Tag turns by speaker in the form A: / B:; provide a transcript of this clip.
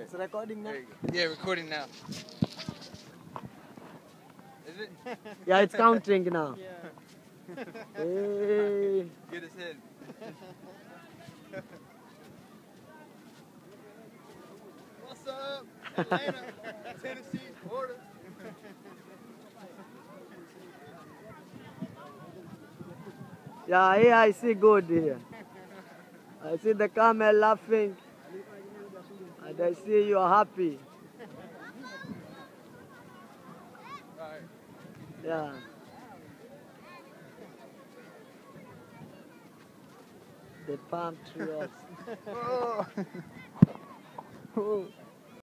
A: It's recording now.
B: There you go. Yeah, recording now. Is it?
A: Yeah, it's counting now.
C: Yeah.
A: Hey.
B: Get his head. What's up? Atlanta, Tennessee, Florida.
A: Yeah, here I see good here. I see the camel laughing. And I see you are happy. Yeah. The palm tree.
B: Oh. Oh.